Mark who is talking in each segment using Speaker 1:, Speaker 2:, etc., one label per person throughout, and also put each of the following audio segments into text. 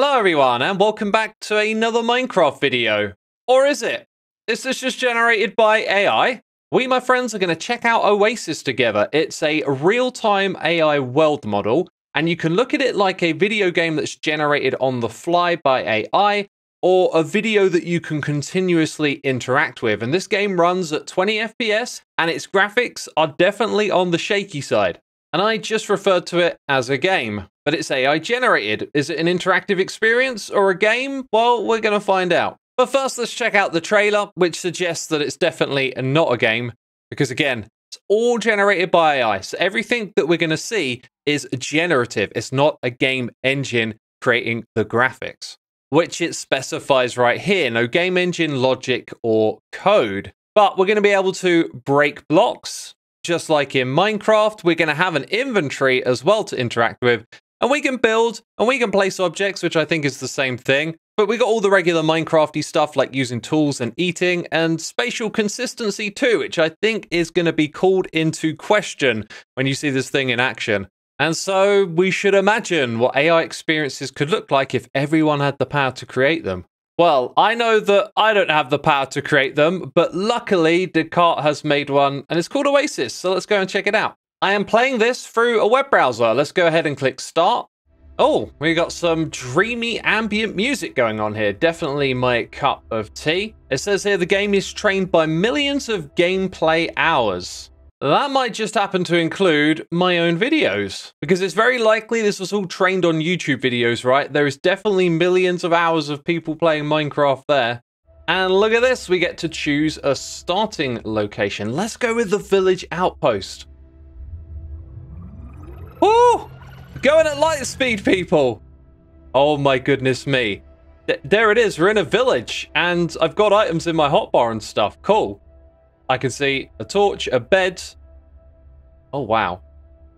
Speaker 1: Hello everyone and welcome back to another Minecraft video. Or is it? Is this just generated by AI? We, my friends, are going to check out Oasis together. It's a real-time AI world model and you can look at it like a video game that's generated on the fly by AI or a video that you can continuously interact with. And this game runs at 20 FPS and its graphics are definitely on the shaky side. And I just referred to it as a game, but it's AI generated. Is it an interactive experience or a game? Well, we're going to find out. But first, let's check out the trailer, which suggests that it's definitely not a game, because again, it's all generated by AI. So everything that we're going to see is generative. It's not a game engine creating the graphics, which it specifies right here. No game engine logic or code. But we're going to be able to break blocks, just like in Minecraft, we're going to have an inventory as well to interact with. And we can build and we can place objects, which I think is the same thing. But we got all the regular Minecrafty stuff like using tools and eating and spatial consistency too, which I think is going to be called into question when you see this thing in action. And so we should imagine what AI experiences could look like if everyone had the power to create them. Well, I know that I don't have the power to create them, but luckily Decart has made one and it's called Oasis. So let's go and check it out. I am playing this through a web browser. Let's go ahead and click start. Oh, we got some dreamy ambient music going on here. Definitely my cup of tea. It says here the game is trained by millions of gameplay hours. That might just happen to include my own videos, because it's very likely this was all trained on YouTube videos, right? There is definitely millions of hours of people playing Minecraft there. And look at this, we get to choose a starting location. Let's go with the village outpost. Woo! Going at light speed, people! Oh my goodness me. Th there it is, we're in a village, and I've got items in my hotbar and stuff. Cool. I can see a torch, a bed. Oh, wow.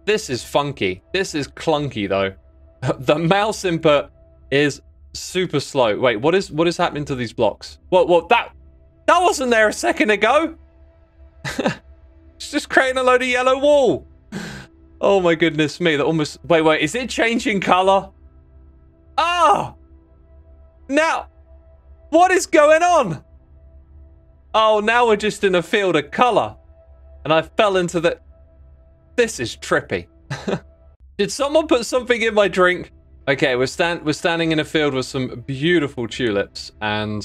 Speaker 1: This is funky. This is clunky, though. the mouse input is super slow. Wait, what is what is happening to these blocks? What, what, that, that wasn't there a second ago. it's just creating a load of yellow wall. Oh my goodness me, that almost, wait, wait, is it changing color? Oh! Ah! Now, what is going on? Oh, now we're just in a field of color. And I fell into the... This is trippy. Did someone put something in my drink? Okay, we're, stand we're standing in a field with some beautiful tulips. And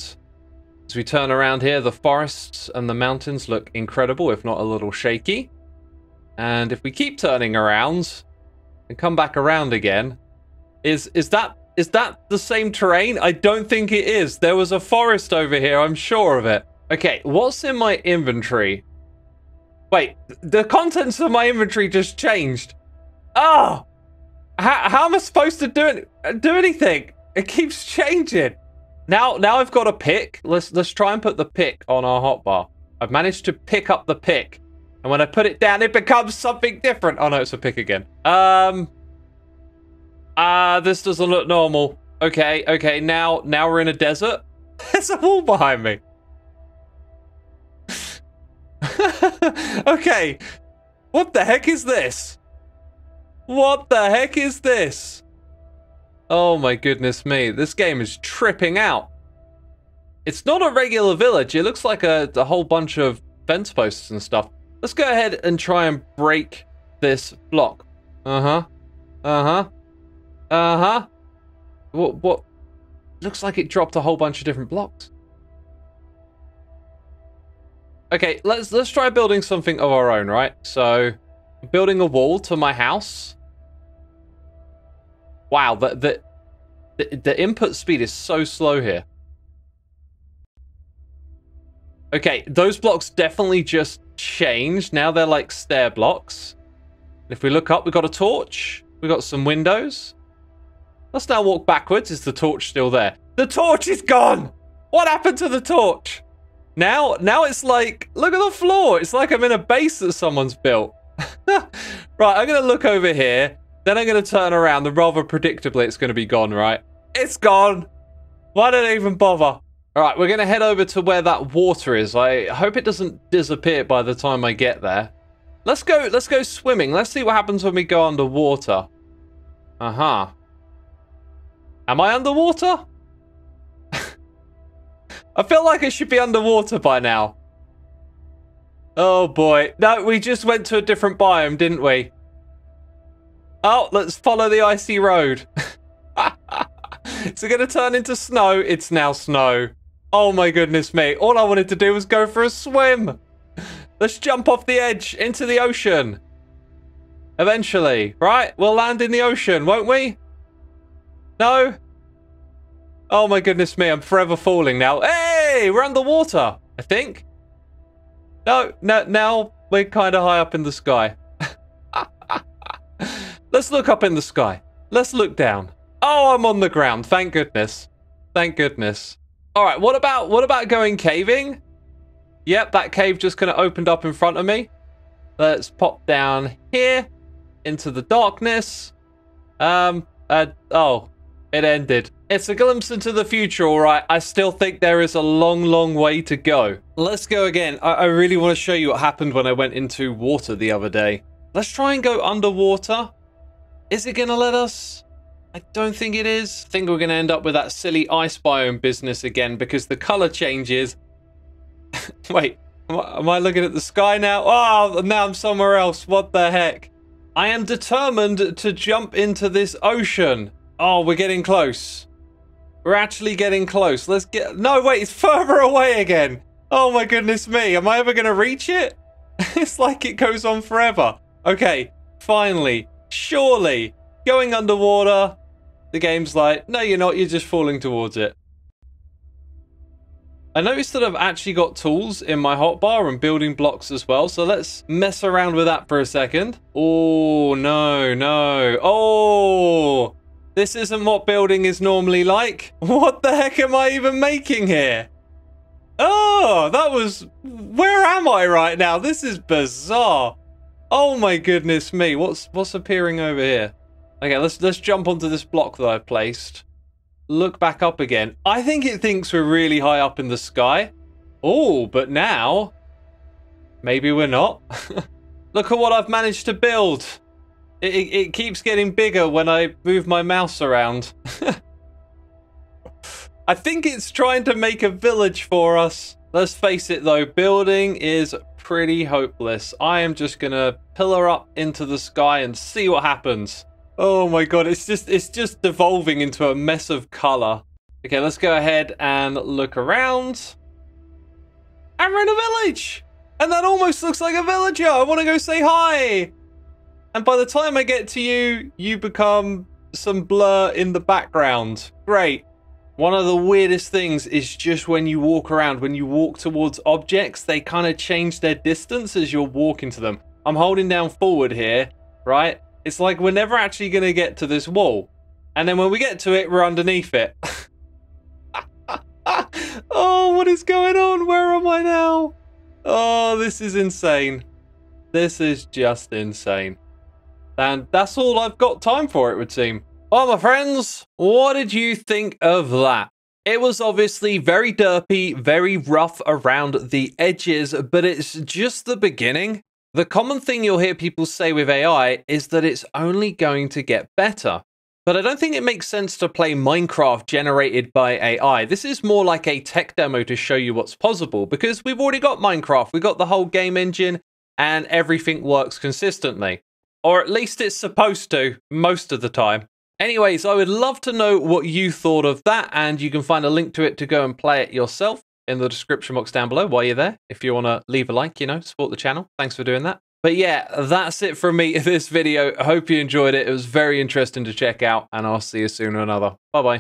Speaker 1: as we turn around here, the forests and the mountains look incredible, if not a little shaky. And if we keep turning around and come back around again, is is that is that the same terrain? I don't think it is. There was a forest over here, I'm sure of it. Okay, what's in my inventory? Wait, the contents of my inventory just changed. Oh! How, how am I supposed to do it, do anything? It keeps changing. Now, now I've got a pick. Let's let's try and put the pick on our hotbar. I've managed to pick up the pick, and when I put it down, it becomes something different. Oh no, it's a pick again. Um. Ah, uh, this doesn't look normal. Okay, okay. Now, now we're in a desert. There's a wall behind me. okay. What the heck is this? What the heck is this? Oh my goodness me. This game is tripping out. It's not a regular village. It looks like a, a whole bunch of fence posts and stuff. Let's go ahead and try and break this block. Uh-huh. Uh-huh. Uh-huh. What, what? Looks like it dropped a whole bunch of different blocks. Okay, let's let's try building something of our own, right? So, building a wall to my house. Wow, the the the, the input speed is so slow here. Okay, those blocks definitely just changed. Now they're like stair blocks. If we look up, we've got a torch. We've got some windows. Let's now walk backwards. Is the torch still there? The torch is gone! What happened to the torch? Now, now it's like, look at the floor. It's like I'm in a base that someone's built. right, I'm going to look over here. Then I'm going to turn around and rather predictably it's going to be gone, right? It's gone. Why did I even bother? All right, we're going to head over to where that water is. I hope it doesn't disappear by the time I get there. Let's go, let's go swimming. Let's see what happens when we go underwater. Uh-huh. Am I underwater? I feel like I should be underwater by now. Oh boy. No, we just went to a different biome, didn't we? Oh, let's follow the icy road. Is it going to turn into snow? It's now snow. Oh my goodness me. All I wanted to do was go for a swim. Let's jump off the edge into the ocean. Eventually, right? We'll land in the ocean, won't we? No? Oh my goodness me, I'm forever falling now. Hey, we're underwater, I think. No, no, now we're kind of high up in the sky. Let's look up in the sky. Let's look down. Oh, I'm on the ground. Thank goodness. Thank goodness. All right, what about what about going caving? Yep, that cave just kind of opened up in front of me. Let's pop down here into the darkness. Um, uh, oh, it ended. It's a glimpse into the future, all right. I still think there is a long, long way to go. Let's go again. I, I really want to show you what happened when I went into water the other day. Let's try and go underwater. Is it going to let us? I don't think it is. I think we're going to end up with that silly ice biome business again because the color changes. Wait, am I looking at the sky now? Oh, now I'm somewhere else. What the heck? I am determined to jump into this ocean. Oh, we're getting close. We're actually getting close. Let's get... No, wait, it's further away again. Oh my goodness me. Am I ever going to reach it? it's like it goes on forever. Okay, finally. Surely. Going underwater. The game's like, no, you're not. You're just falling towards it. I noticed that I've actually got tools in my hotbar and building blocks as well. So let's mess around with that for a second. Oh, no, no. Oh, this isn't what building is normally like. What the heck am I even making here? Oh, that was... Where am I right now? This is bizarre. Oh my goodness me. What's what's appearing over here? Okay, let's let's jump onto this block that I've placed look back up again. I think it thinks we're really high up in the sky. Oh, but now... Maybe we're not. look at what I've managed to build. It, it, it keeps getting bigger when I move my mouse around. I think it's trying to make a village for us. Let's face it though, building is pretty hopeless. I am just gonna pillar up into the sky and see what happens. Oh my god, it's just it's just devolving into a mess of color. Okay, let's go ahead and look around. And we're in a village! And that almost looks like a villager! I want to go say hi! And by the time I get to you, you become some blur in the background. Great. One of the weirdest things is just when you walk around, when you walk towards objects, they kind of change their distance as you're walking to them. I'm holding down forward here, right? It's like we're never actually going to get to this wall. And then when we get to it, we're underneath it. oh, what is going on? Where am I now? Oh, this is insane. This is just insane. And that's all I've got time for, it would seem. Well, my friends, what did you think of that? It was obviously very derpy, very rough around the edges, but it's just the beginning. The common thing you'll hear people say with AI is that it's only going to get better. But I don't think it makes sense to play Minecraft generated by AI. This is more like a tech demo to show you what's possible because we've already got Minecraft, we've got the whole game engine, and everything works consistently. Or at least it's supposed to, most of the time. Anyways, I would love to know what you thought of that, and you can find a link to it to go and play it yourself in the description box down below while you're there. If you want to leave a like, you know, support the channel. Thanks for doing that. But yeah, that's it from me in this video. I hope you enjoyed it. It was very interesting to check out, and I'll see you soon another. Bye bye.